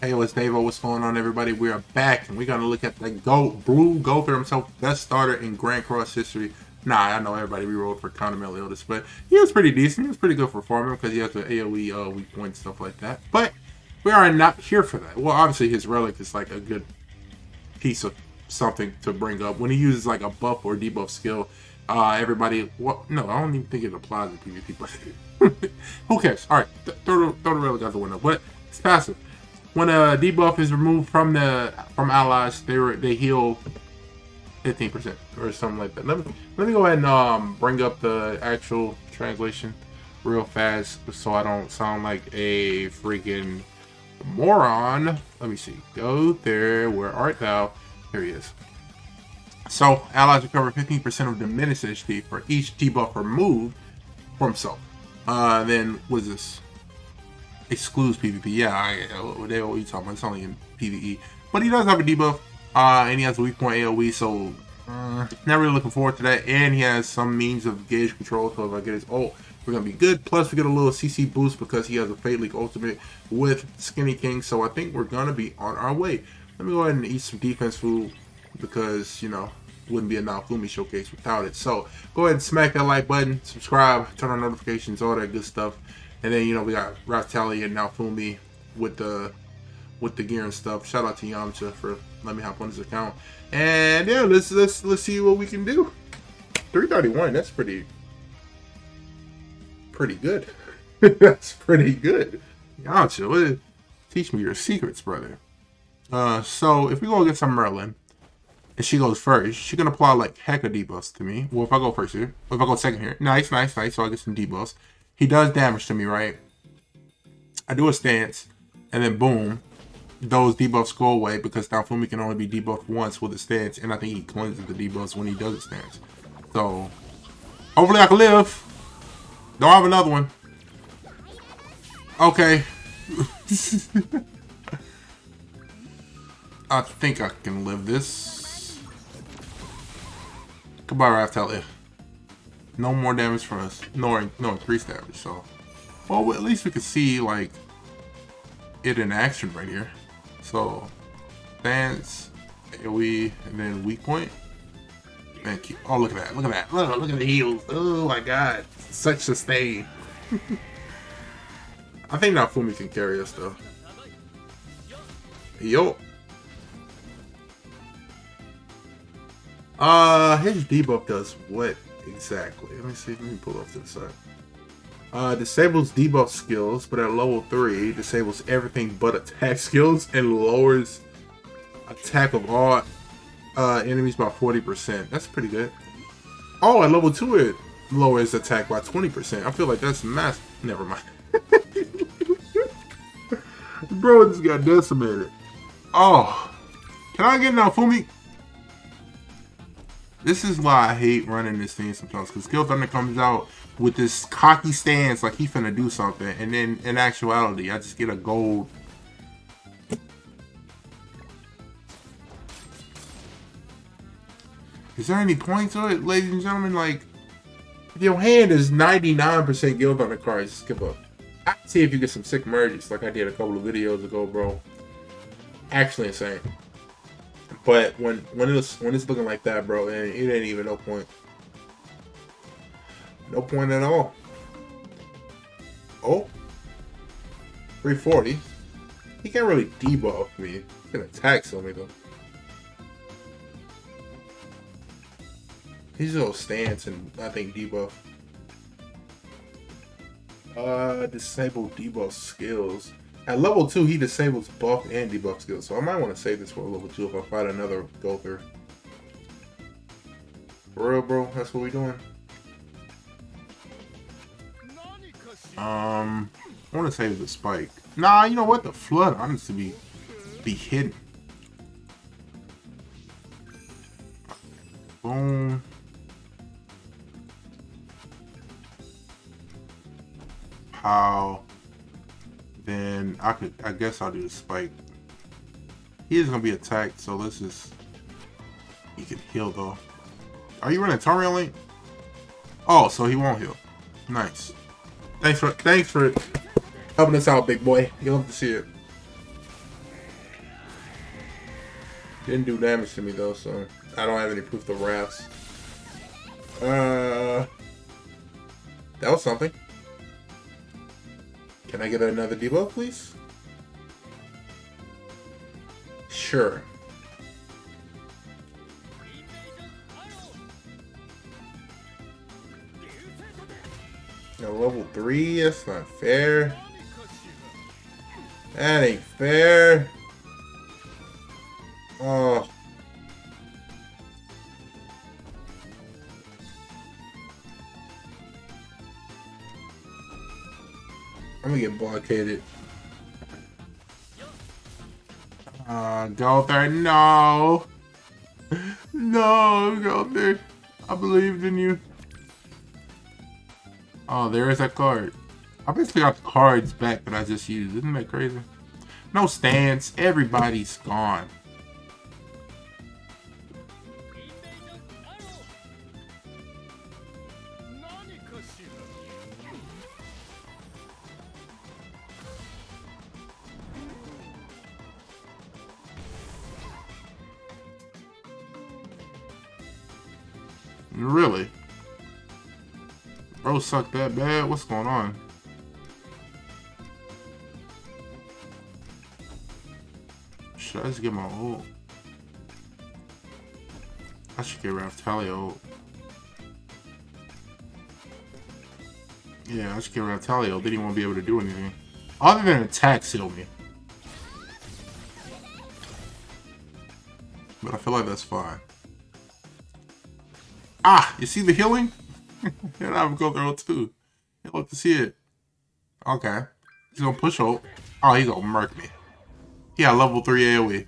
Hey, what's Davo? What's going on, everybody? We are back, and we're gonna look at the GOAT, Blue Gowther himself, best starter in Grand Cross history. Nah, I know everybody re-rolled for Conor Meliodas, but he was pretty decent. He was pretty good for farming because he has the AoE uh, weak point stuff like that. But we are not here for that. Well, obviously his relic is like a good piece of something to bring up. When he uses like a buff or debuff skill, uh, everybody, well, no, I don't even think it applies to PvP, but who cares? All right, th throw, throw the relic out the window. But it's passive when a debuff is removed from the from allies, they were they heal 15% or something like that. Let me let me go ahead and um bring up the actual translation real fast so I don't sound like a freaking moron. Let me see. Gowther. Where art thou? Here he is. So allies recover 15% of diminished HP for each debuff removed from self. Uh, then what is this? Excludes PvP. Yeah, I, they what you talking about? It's only in PvE, but he does have a debuff, uh, and he has a weak point AOE, so uh, not really looking forward to that. And he has some means of gauge control, so if I get his ult, we're gonna be good. Plus, we get a little CC boost because he has a Fate Leak ultimate with Skinny King, so I think we're gonna be on our way. Let me go ahead and eat some defense food because you know wouldn't be a Naofumi showcase without it. So go ahead and smack that like button, subscribe, turn on notifications, all that good stuff. And then you know we got Raphtalia and Naofumi with the with the gear and stuff. Shout out to Yamcha for letting me hop on his account. And yeah, let's let's let's see what we can do. 331, that's pretty pretty good. that's pretty good. Yamcha, what, teach me your secrets, brother. Uh so if we go get some Merlin and she goes first, she's gonna apply like heck of debuffs to me. Well if I go first here, if I go second here. Nice, nice, nice. So I get some debuffs. He does damage to me, right? I do a stance, and then boom, those debuffs go away because Naofumi can only be debuffed once with a stance, and I think he cleanses the debuffs when he does a stance. So, hopefully I can live. Don't have another one. Okay. I think I can live this. Goodbye, Raphtalia no more damage from us, nor no increased damage. So, well, at least we can see like it in action right here. So, dance, AOE, and then weak point. Thank you. Oh, look at that! Look at that! Look, look at the heels! Oh my god, such sustain. I think Naofumi can carry us though. Yo. Uh, his debuff does what? Exactly. Let me see. Let me pull off to the side. Uh, disables debuff skills, but at level 3, disables everything but attack skills and lowers attack of all uh, enemies by 40%. That's pretty good. Oh, at level 2, it lowers attack by 20%. I feel like that's mass. Never mind. Bro just got decimated. Oh. Can I get Naofumi? This is why I hate running this thing sometimes, because Gilthunder comes out with this cocky stance like he finna do something, and then in actuality, I just get a gold. Is there any point to it, ladies and gentlemen? Like, if your hand is 99% Guild on the card, skip up. I see if you get some sick merges like I did a couple of videos ago, bro. Actually insane. But when when it's when it's looking like that, bro, it, it ain't even no point. No point at all. Oh. 340. He can't really debuff me. He can attack somebody though. He's a little stance and I think debuff. Uh disable debuff skills. At level 2, he disables buff and debuff skills, so I might want to save this for level 2 if I fight another Gowther. For real, bro? That's what we doing? Um, I want to save the spike. Nah, you know what? The flood honestly be be hidden. Boom. How? Then I could, I guess I'll do the spike. He is gonna be attacked, so let's just, he can heal though. Are you running Tarmiel Link? Oh, so he won't heal. Nice. Thanks for, thanks for helping us out, big boy. You'll have to see it. Didn't do damage to me though, so I don't have any proof of wraths. Uh, that was something. Can I get another debuff, please? Sure. Now level 3? That's not fair. That ain't fair. Oh. Get blockaded. Uh, Gowther. No. No, Gowther. I believed in you. Oh, there is a card. I basically got cards back that I just used. Isn't that crazy? No stance. Everybody's gone. Really? Bro suck that bad? What's going on? Should I just get my ult? I should get Raphtalia ult. Yeah, I should get Raphtalia ult. Then he won't be able to do anything. Other than attack seal me. But I feel like that's fine. Ah, you see the healing? and I would go through too. You love to see it. Okay. He's gonna push ult. Oh, he's gonna murk me. Yeah, level 3 AoE.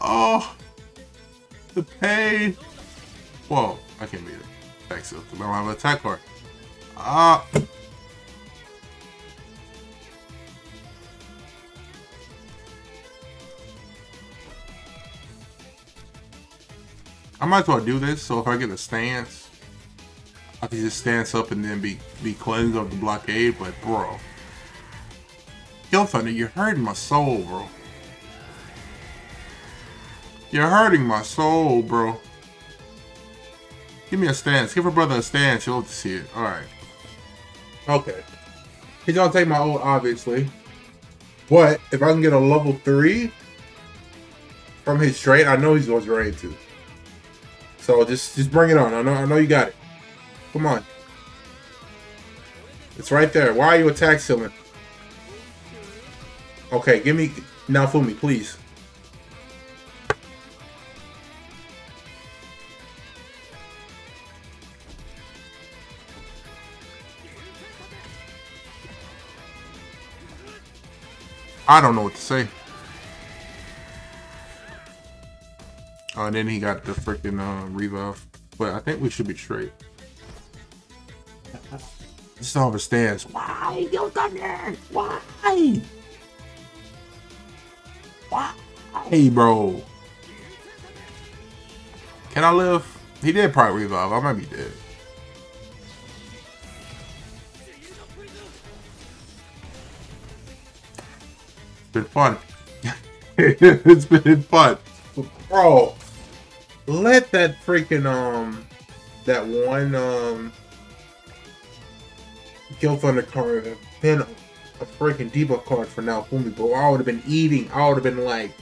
Oh, the pain. Whoa, I can't beat it. Thanks, I don't have an attack card. Ah. I might as well do this, so if I get a stance, I can just stance up and then be, be cleansed of the blockade, but bro. Gilthunder, you're hurting my soul, bro. You're hurting my soul, bro. Give me a stance. Give a brother a stance. You'll have to see it. Alright. Okay. He's gonna take my ult, obviously. But if I can get a level 3 from his trade, I know he's going to. So just just bring it on. I know I know you got it. Come on. It's right there. Why are you attack sealing? Okay, give me Naofumi, please. I don't know what to say. Uh, and then he got the freaking uh, revive. But I think we should be straight. Just don't understand. Why you that? Why? Why, Hey, bro? Can I live? He did probably revive. I might be dead. It's been fun. it's been fun. Bro, let that freaking um that one um Gilthunder card have been a freaking debuff card for Naofumi, bro. I would have been eating. I would have been like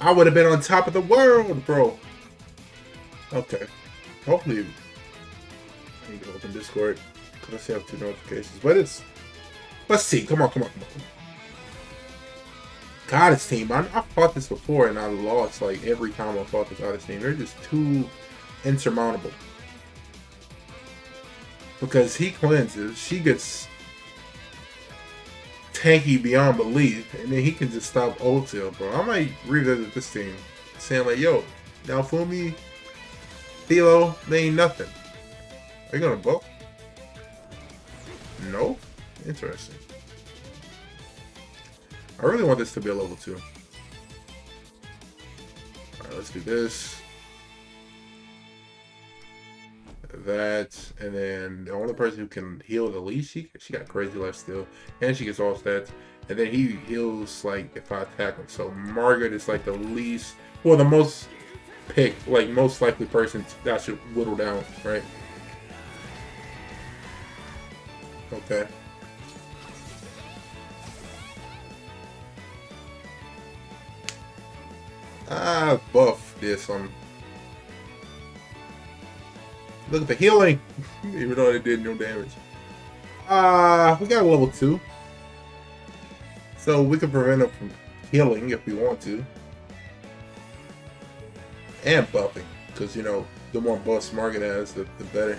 I would have been on top of the world, bro. Okay. Hopefully I need to open Discord. Because I I have two notifications. But it's let's see. Come on, come on. Come on. Goddess team. I, I fought this before and I lost like every time I fought this Goddess team. They're just too insurmountable. Because he cleanses, she gets tanky beyond belief, and then he can just stop Ultil, bro. I might revisit this team, saying like, yo, Naofumi, Philo, they ain't nothing. Are you gonna book? No? Interesting. I really want this to be a level 2. Alright, let's do this. that, and then the only person who can heal the least, she she got crazy life still, and she gets all stats. And then he heals like if I attack him. So Margaret is like the least, well, the most picked, like most likely person that should whittle down, right? Okay. Ah, buff this one. Look at the healing, even though it did no damage. Ah, uh, we got a level two. So we can prevent him from healing if we want to. And buffing. Because, you know, the more buffs Margaret has, the, the better.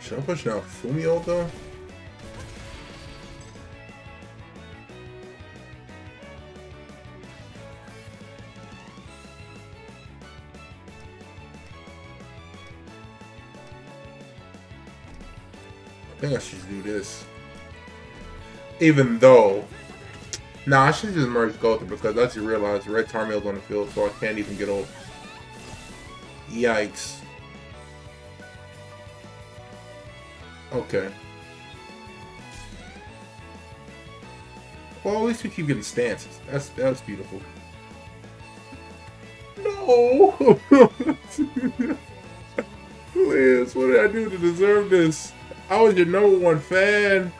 Should I push Naofumi though? I think I should do this. Even though... Nah, I should just merge Gowther because I just realized Red Tarmiel's on the field, so I can't even get over. Yikes. Okay. Well, at least we keep getting stances. That's that's beautiful. No! Liz, what did I do to deserve this? I was your number one fan.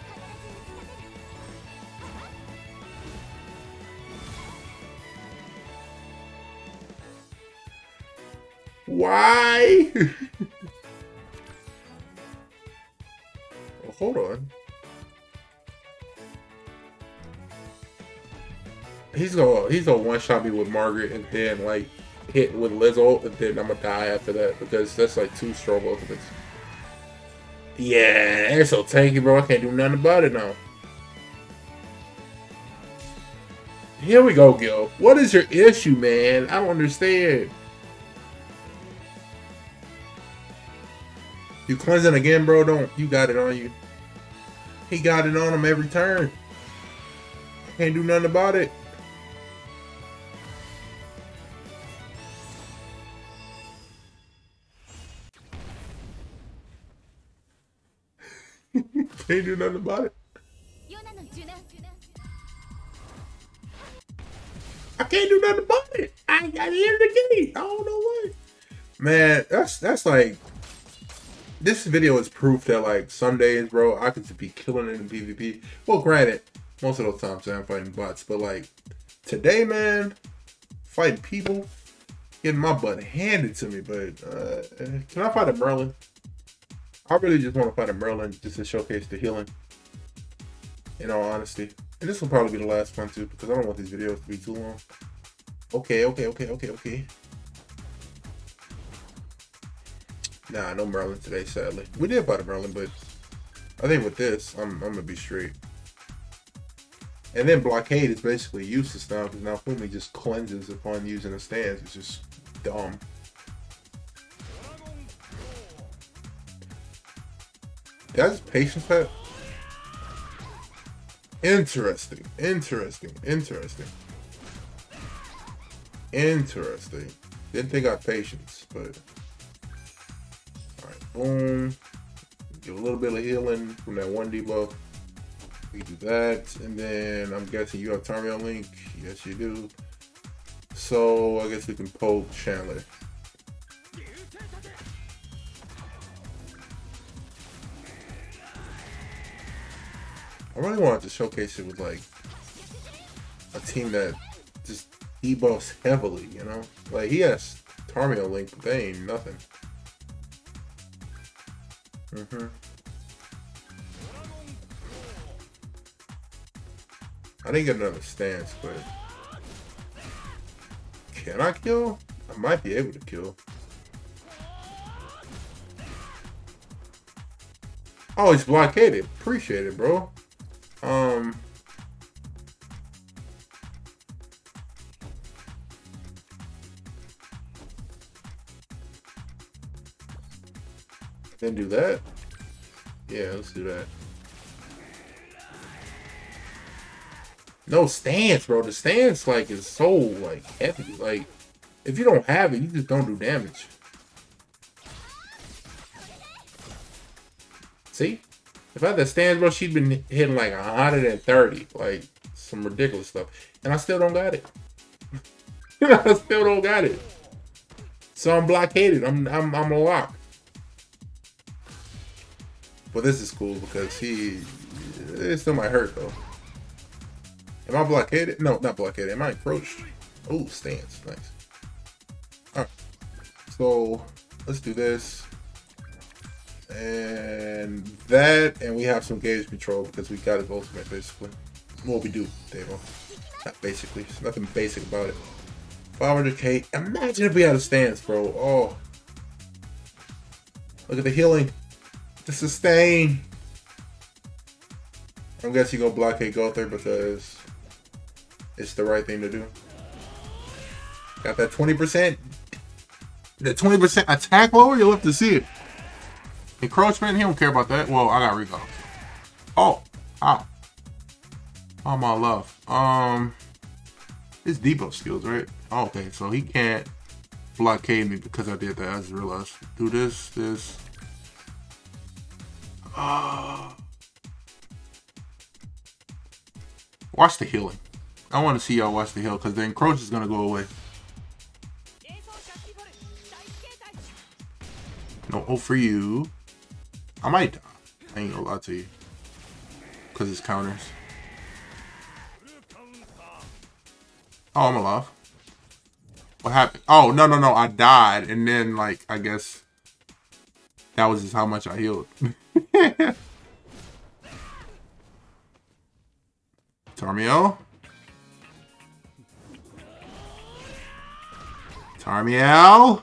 Why? well, hold on. He's gonna he's gonna one shot me with Margaret and then like hit with Lizzo and then I'm gonna die after that because that's like two strong ultimates. Yeah, they're so tanky, bro. I can't do nothing about it now. Here we go, Gil. What is your issue, man? I don't understand. You cleansing again, bro? Don't you got it on you? He got it on him every turn. Can't do nothing about it. Can't do nothing about it. I can't do nothing about it. I got here the gate. I don't know what. Man, that's that's like this video is proof that like some days, bro, I could be killing it in PvP. Well, granted, most of those times I'm fighting bots, but like today, man, fighting people, getting my butt handed to me. But uh, can I fight a Merlin? I really just want to fight a Merlin just to showcase the healing. In all honesty. And this will probably be the last one too, because I don't want these videos to be too long. Okay, okay, okay, okay, okay. Nah, no Merlin today, sadly. We did fight a Merlin, but I think with this, I'm, I'm gonna be straight. And then blockade is basically useless now because Naofumi just cleanses upon using a stance. It's just dumb. That's patience pet? Interesting. Interesting. Interesting. Interesting. Didn't think I patience, but alright, boom. Get a little bit of healing from that one debuff. We do that, and then I'm guessing you have Tarmiel Link. Yes, you do. So I guess we can poke Chandler. I really wanted to showcase it with like a team that just debuffs heavily, you know? Like he has Tarmiel Link, but they ain't nothing. Mm-hmm. I didn't get another stance, but can I kill? I might be able to kill. Oh, he's blockaded. Appreciate it, bro. Um, then do that. Yeah, let's do that. No stance, bro. The stance, like, is so, like, heavy. Like, if you don't have it, you just don't do damage. See? If I had the stands, bro, she'd been hitting like 130. Like, some ridiculous stuff. And I still don't got it. I still don't got it. So I'm blockaded. I'm I'm I'm a lock. But this is cool because he it still might hurt though. Am I blockaded? No, not blockaded. Am I encroached? Oh, stance. Nice. Alright. So let's do this. And that, and we have some gauge control because we got his ultimate basically. Well, we do, Davo. Not basically. There's nothing basic about it. 500k. Imagine if we had a stance, bro. Oh. Look at the healing. The sustain. I'm guessing you go blockade Gowther because it's the right thing to do. Got that 20%. The 20% attack lower, you'll have to see it. Encroachment, he don't care about that. Well, I got recall. Oh, ow. Oh my love. Um his debuff skills, right? Oh, okay, so he can't blockade me because I did that. I just realized. Do this, this. Uh, watch the healing. I want to see y'all watch the heal because the encroach is gonna go away. No oh for you. I might die. I ain't gonna lie to you. Because it's counters. Oh, I'm alive. What happened? Oh, no, no, no. I died. And then, like, I guess that was just how much I healed. Tarmiel? Tarmiel?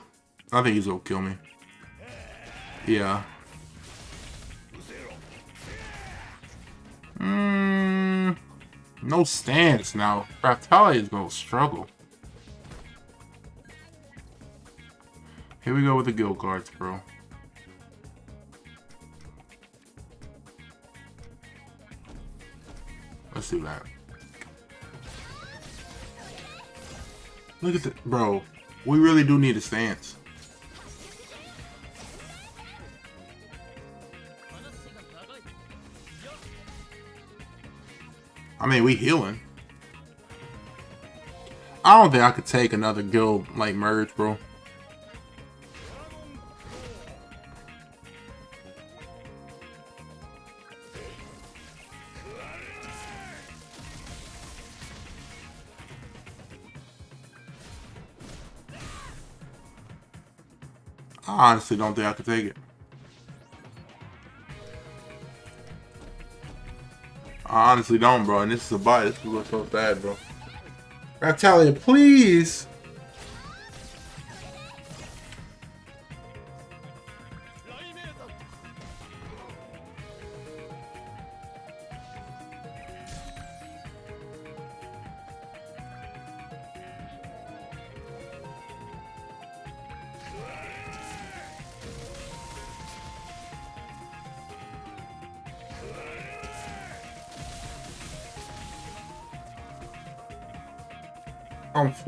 I think he's gonna kill me. Yeah. Mmm. No stance now. Raphtalia is gonna struggle. Here we go with the guild cards, bro. Let's do that. Look at the bro. We really do need a stance. I mean, we healing. I don't think I could take another guild like merge, bro. I honestly don't think I could take it. I honestly don't, bro. And this is a buy. This looks so bad, bro. Raphtalia, please.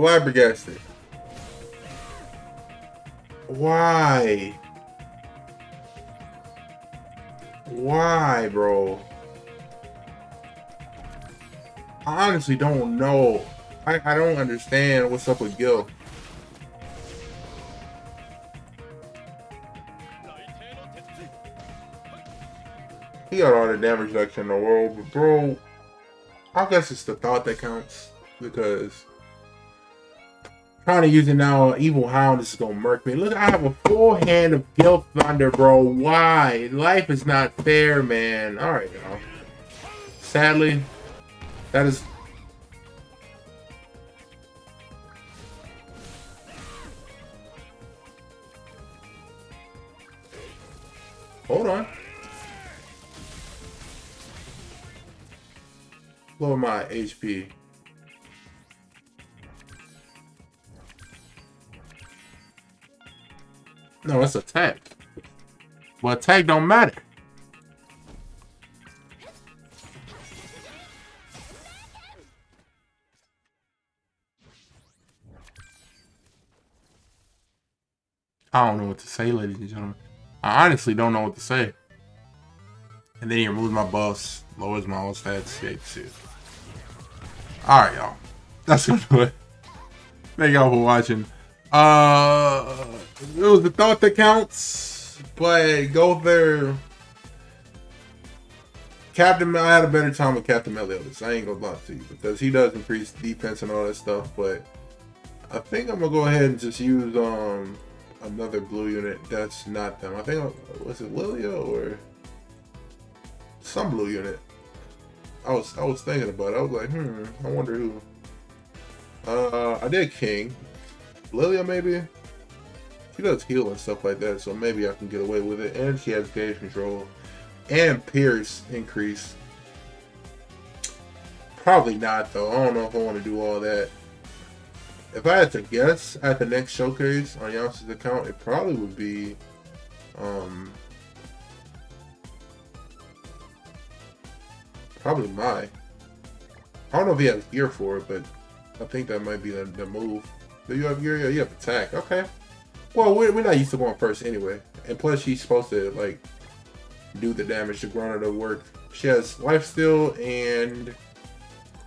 Flabbergasted. Why? Why, bro? I honestly don't know. I, I don't understand what's up with Gil. He got all the damage reduction in the world, but bro, I guess it's the thought that counts because Trying to use it now. Evil Hound is gonna murk me. Look, I have a full hand of Gilthunder, bro. Why? Life is not fair, man. All right, y'all. Sadly, that is. Hold on. Lower my HP. No, it's a tag. Well, tag don't matter. I don't know what to say, ladies and gentlemen. I honestly don't know what to say. And then he removes my buffs, lowers my all stats. Yeah, see. Alright, y'all. That's gonna do it. Thank y'all for watching. Uh, it was the thought that counts, but Gowther. Captain, I had a better time with Captain Meliodas. I ain't gonna lie to you because he does increase defense and all that stuff. But I think I'm gonna go ahead and just use um another blue unit that's not them. I think was it Lilia or some blue unit. I was I was thinking about it. I was like, hmm, I wonder who. Uh, I did King. Lilia maybe. She does heal and stuff like that, so maybe I can get away with it. And she has gauge control and Pierce increase. Probably not though. I don't know if I want to do all that. If I had to guess at the next showcase on Yamcha's account, it probably would be um probably my. I don't know if he has gear for it, but I think that might be the, the move. Do you have gear? Yeah, you have attack. Okay. Well, we're, we're not used to going first anyway. And plus, she's supposed to, like, do the damage to Grana to work. She has life steal and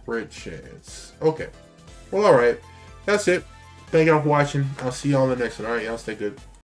crit chance. Okay. Well, alright. That's it. Thank y'all for watching. I'll see y'all in the next one. Alright, y'all stay good.